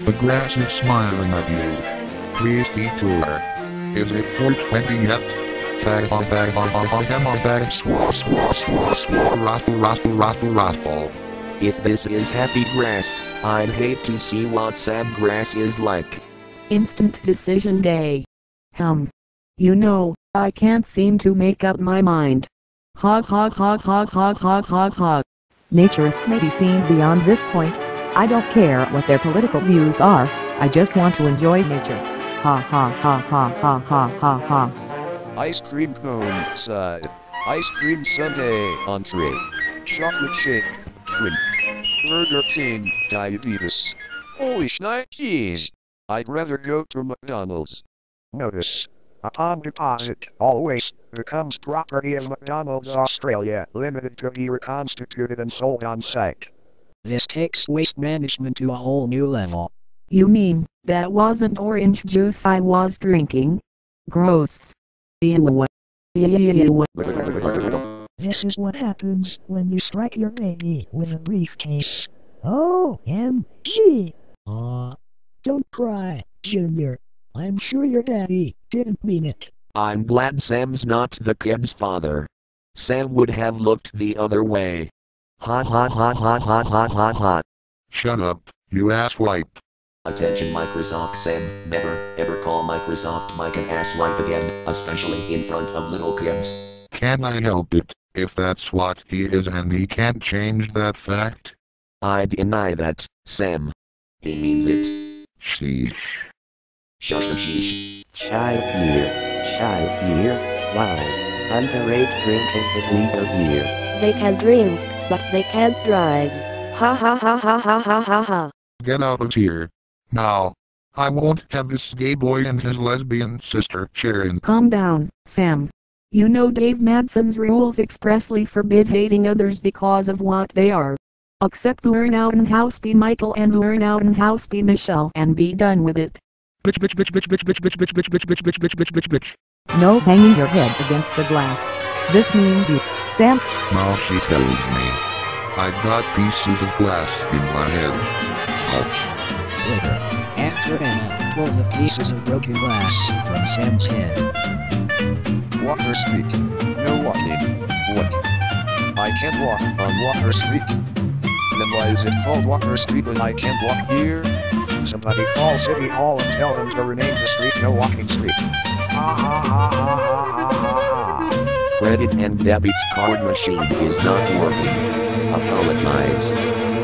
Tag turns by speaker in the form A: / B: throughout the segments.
A: The grass is smiling at you. Please detour. Is it 420 yet? Bag on bag on on on them on bag swa swa swa swa raffle raffle raffle raffle.
B: If this is happy grass, I'd hate to see what sad grass is like.
C: Instant decision day. Hum. You know, I can't seem to make up my mind. Hog hog hog hog hog hog hog hog.
D: Naturists may be seen beyond this point. I don't care what their political views are, I just want to enjoy nature. Ha ha ha ha ha ha ha ha.
E: Ice cream cone side. Ice cream sundae entree. Chocolate shake. Shrimp. Burger King diabetes. Holy shnikes. I'd rather go to McDonald's. Notice. Upon deposit, all waste becomes property of McDonald's Australia, limited to be reconstituted and sold on site.
F: This takes waste management to a whole new level.
C: You mean, that wasn't orange juice I was drinking? Gross. Ew. Ew.
F: This is what happens when you strike your baby with a briefcase. Oh, O-M-G. Aw. Uh, don't cry, Junior. I'm sure your daddy didn't mean it.
B: I'm glad Sam's not the kid's father. Sam would have looked the other way. Ha ha ha ha ha ha ha ha.
A: Shut up, you asswipe.
B: Attention Microsoft Sam, never ever call Microsoft Mike an asswipe again, especially in front of little kids.
A: Can I help it, if that's what he is and he can't change that fact?
B: I deny that, Sam. He means it.
A: Sheesh.
B: Shush sheesh.
G: Child beer. Child beer. Wow. Underage drinking is legal here.
H: They can drink, but they can't drive. Ha ha ha ha ha ha ha ha.
A: Get out of here. Now. I won't have this gay boy and his lesbian sister sharing.
C: Calm down, Sam. You know Dave Madsen's rules expressly forbid hating others because of what they are. Accept Lernout and Hauspie Michael and Lernout and Hauspie Michelle and be done with it.
A: Bitch bitch bitch bitch bitch bitch bitch bitch bitch bitch bitch bitch bitch bitch bitch bitch.
D: No hanging your head against the glass. This means you, Sam,
A: Now she tells me. I got pieces of glass in my head. Ouch.
F: Later, after Anna pulled the pieces of broken glass from Sam's head.
E: Walker Street. No walking. What? I can't walk on Walker Street. Then why is it called Walker Street when I can't walk here? Somebody call City Hall and tell them to rename the street No Walking Street. Ha ha ha ha ha ha ha ha.
B: Credit and debit card machine is not working. Apologize.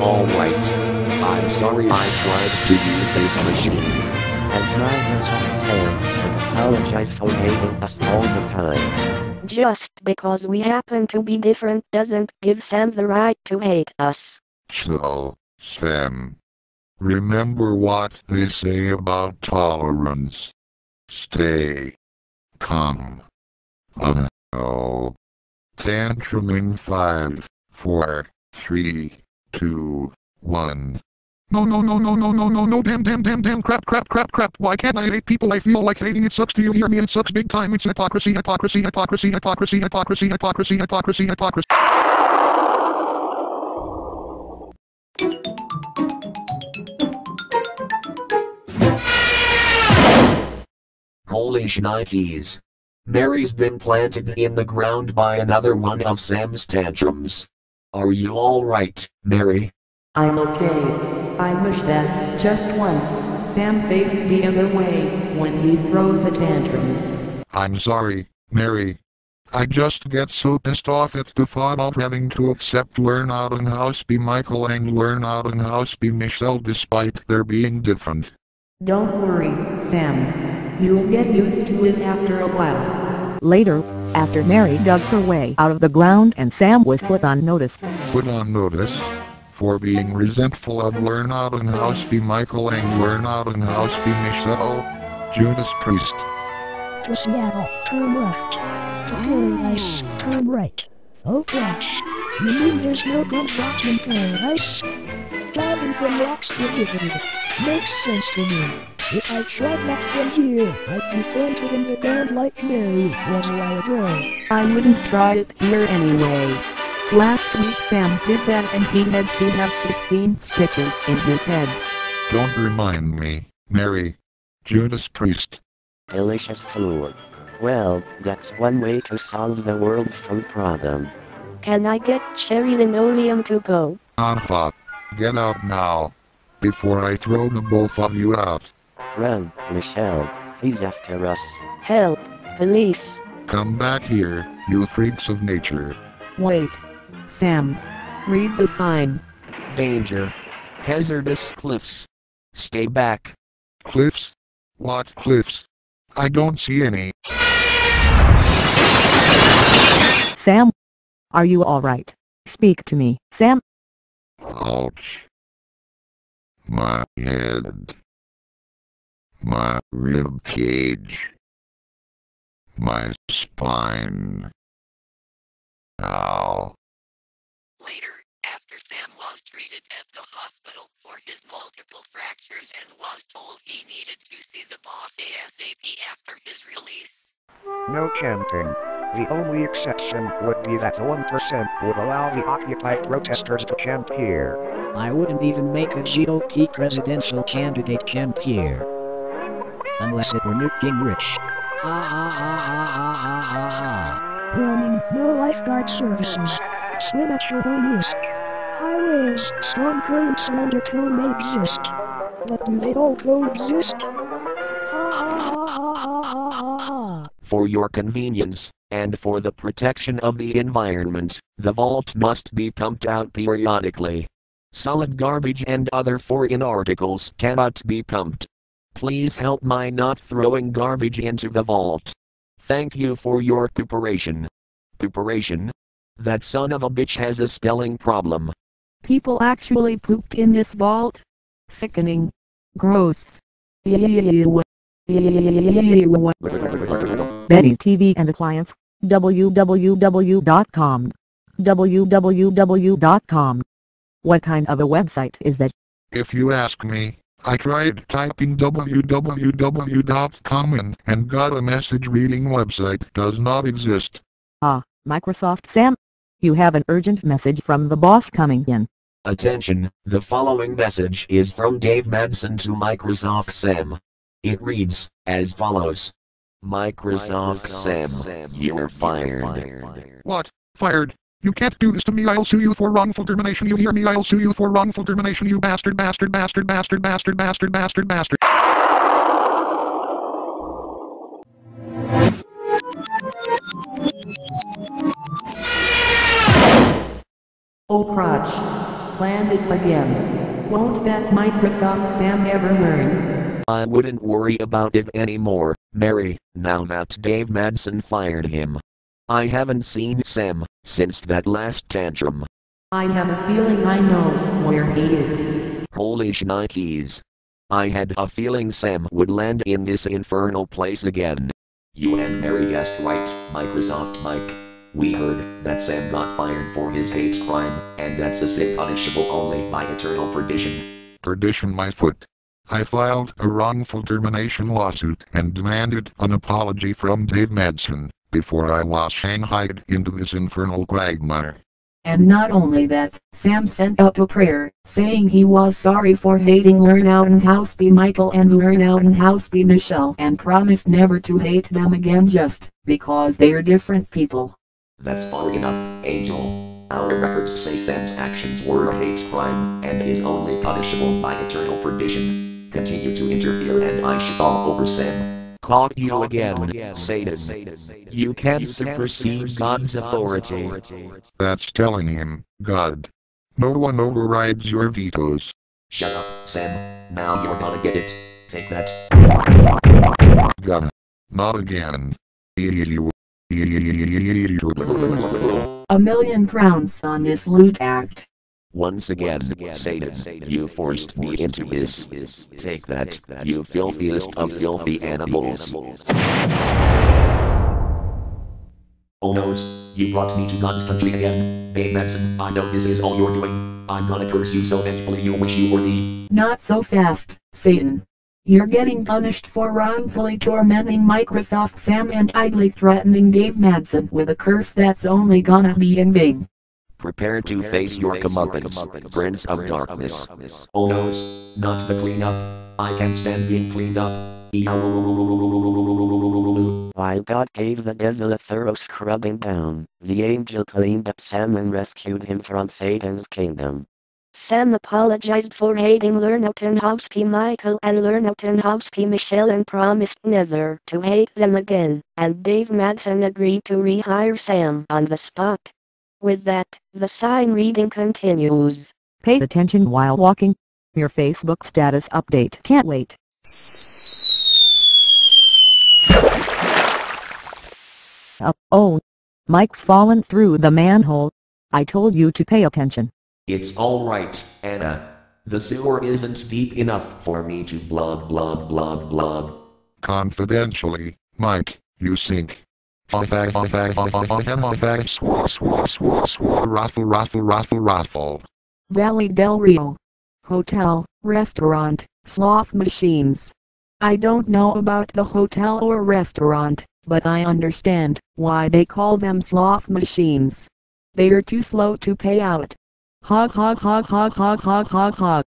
B: Alright. I'm sorry I tried to use this machine.
G: And Microsoft Sam should apologize for hating us all the time.
H: Just because we happen to be different doesn't give Sam the right to hate us.
A: So, Sam. Remember what they say about tolerance. Stay. Calm. Uh oh. Tantrum in five, four, three, two, one. No, no, no, no, no, no, no, no, damn, damn, damn, damn, crap, crap, crap, crap. Why can't I hate people I feel like hating? It sucks. Do you hear me? It sucks big time. It's hypocrisy, hypocrisy, hypocrisy, hypocrisy, hypocrisy, hypocrisy, hypocrisy, hypocrisy.
B: Holy shnikes. Mary's been planted in the ground by another one of Sam's tantrums. Are you alright, Mary?
C: I'm okay. I wish that, just once, Sam faced the other way when he throws a tantrum.
A: I'm sorry, Mary. I just get so pissed off at the thought of having to accept Lernout and Hauspie Michael and Lernout and Hauspie Michelle despite their being different.
C: Don't worry, Sam. You'll get used to it after a while.
D: later, after Mary dug her way out of the ground and Sam was put on notice.
A: Put on notice for being resentful of Lernout and Hauspie Michael and Lernout and Hauspie Michelle. Judas Priest.
F: To Seattle, turn left. To Paradise, turn right. Oh gosh. You mean there's no gunshot in Paradise? Driving from rocks to victory. Makes sense to me. If I tried that from here, I'd be planted in the ground like Mary was a while ago.
C: I wouldn't try it here anyway. Last week Sam did that and he had to have 16 stitches in his head.
A: Don't remind me, Mary. Judas Priest.
G: Delicious food. Well, that's one way to solve the world's food problem.
H: Can I get cherry linoleum to go?
A: Anfa. Get out now. Before I throw the both of you out.
G: Run, Michelle. He's after us.
H: Help! Police!
A: Come back here, you freaks of nature.
C: Wait. Sam. Read the sign.
B: Danger. Hazardous cliffs. Stay back.
A: Cliffs? What cliffs? I don't see any.
D: Sam? Are you alright? Speak to me, Sam.
A: Ouch. My head. My rib cage. My spine. Ow.
I: Later, after Sam was treated at the hospital for his multiple fractures and was told he needed to see the boss ASAP after his release.
J: No camping. The only exception would be that the 1% would allow the Occupy protesters to camp here.
K: I wouldn't even make a GOP presidential candidate camp here. Unless it were Newt Gingrich. Ha ha ha ha ha ha ha.
F: Warning, no lifeguard services. Swim at your own risk. Highways, storm currents and undertow may exist. But do they all coexist? Ha ha ha ha ha ha ha.
B: For your convenience, and for the protection of the environment, the vault must be pumped out periodically. Solid garbage and other foreign articles cannot be pumped. Please help my not throwing garbage into the vault. Thank you for your cooperation. Cooperation? That son of a bitch has a spelling problem.
C: People actually pooped in this vault? Sickening. Gross. Ew. Ew.
D: Betty TV and Appliance. www.com. www.com. What kind of a website is that?
A: If you ask me, I tried typing www.com in and got a message reading website does not exist.
D: Ah, Microsoft Sam? You have an urgent message from the boss coming in.
B: Attention, the following message is from Dave Madsen to Microsoft Sam. It reads as follows Microsoft Sam, you're fired.
A: What? Fired? You can't do this to me. I'll sue you for wrongful termination. You hear me? I'll sue you for wrongful termination. You bastard, bastard, bastard, bastard, bastard, bastard, bastard, bastard.
C: Oh crotch. Planned it again. Won't that Microsoft Sam ever learn?
B: I wouldn't worry about it anymore, Mary, now that Dave Madsen fired him. I haven't seen Sam since that last tantrum.
C: I have a feeling I know where he is.
B: Holy shnikes. I had a feeling Sam would land in this infernal place again. You and Mary guessed right, Microsoft Mike. We heard that Sam got fired for his hate crime, and that's a sin punishable only by eternal perdition.
A: Perdition my foot. I filed a wrongful termination lawsuit and demanded an apology from Dave Madsen before I was shanghaied into this infernal quagmire.
C: And not only that, Sam sent up a prayer, saying he was sorry for hating Lernouten Houseby Michael and Lernouten Houseby Michelle and promised never to hate them again just because they're different people.
B: That's far enough, Angel. Our records say Sam's actions were a hate crime and is only punishable by eternal perdition. Continue to interfere and I shall fall over Sam. Caught you again, Satan. You can't supersede God's authority.
A: That's telling him, God. No one overrides your vetoes.
B: Shut up, Sam. Now you're gonna get it. Take that.
A: Gonna. Not again.
C: A million crowns on this loot act.
B: Once again, Satan, you forced me into this. Take that, you filthiest of filthy animals. Oh noes, you brought me to God's country again. Hey Manson, I know this is all you're doing. I'm gonna curse you so vengefully you wish you were me.
C: Not so fast, Satan. You're getting punished for wrongfully tormenting Microsoft Sam and idly threatening Dave Madsen with a curse that's only gonna be in vain.
B: Prepare to face your comeuppance, Prince of Darkness. Oh no, not the cleanup. I can't stand being cleaned up.
G: While God gave the devil a thorough scrubbing down, the angel cleaned up Sam and rescued him from Satan's kingdom.
H: Sam apologized for hating Lernout Hauspie Michael and Lernout Hauspie Michelle and promised never to hate them again, and Dave Madsen agreed to rehire Sam on the spot. With that, the sign reading continues.
D: Pay attention while walking. Your Facebook status update can't wait. Uh, oh. Mike's fallen through the manhole. I told you to pay attention.
B: It's alright, Anna. The sewer isn't deep enough for me to blub blub blub blub.
A: Confidentially, Mike, you sink. Bag bag bag bag bag bag bag swa swa swa swa raffle raffle raffle raffle.
C: Valley del Rio. Hotel, restaurant, sloth machines. I don't know about the hotel or restaurant, but I understand why they call them sloth machines. They are too slow to pay out. Hog hog hog hog hog hog hog hog.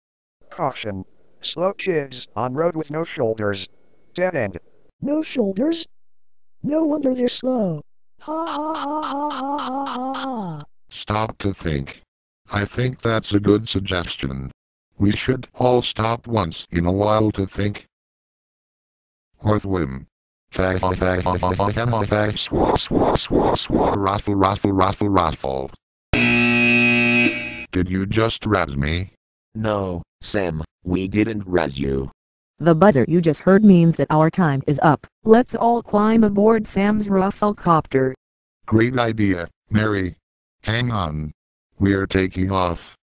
J: Caution. Slow kids on road with no shoulders. Dead end.
F: No shoulders? No wonder they're slow. Ha ha ha ha ha ha ha ha.
A: Stop to think. I think that's a good suggestion. We should all stop once in a while to think. Earthworm. Raffle raffle raffle raffle. Did you just razz me?
B: No, Sam, we didn't razz you.
D: The buzzer you just heard means that our time is up.
C: Let's all climb aboard Sam's rufflecopter.
A: Great idea, Mary. Hang on. We're taking off.